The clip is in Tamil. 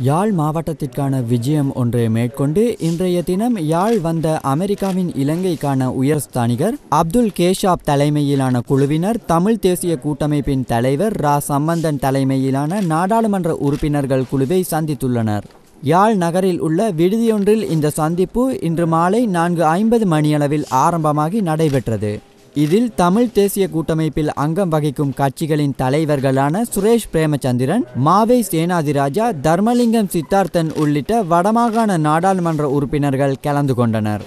யாழ் மாவட்டத்திற்கான விஜயம் ஒன்றை மேற்கொண்டு இன்றைய தினம் யாழ் வந்த அமெரிக்காவின் இலங்கைக்கான உயர்ஸ்தானிகர் அப்துல் கேஷாப் தலைமையிலான குழுவினர் தமிழ் தேசிய கூட்டமைப்பின் தலைவர் ரா. சம்பந்தன் தலைமையிலான நாடாளுமன்ற உறுப்பினர்கள் குழுவை சந்தித்துள்ளனர். யாழ் நகரில் உள்ள விடுதியொன்றில் இந்த சந்திப்பு இன்று மாலை நான்கு ஐம்பது மணியளவில் ஆரம்பமாகி நடைபெற்றது. இதில் தமிழ் தேசிய கூட்டமைப்பில் அங்கம் வகிக்கும் கட்சிகளின் தலைவர்களான சுரேஷ் பிரேமச்சந்திரன் மாவை சேனாதிராஜா தர்மலிங்கம் சித்தார்த்தன் உள்ளிட்ட வடமாகாண நாடாளுமன்ற உறுப்பினர்கள் கலந்து கொண்டனர்.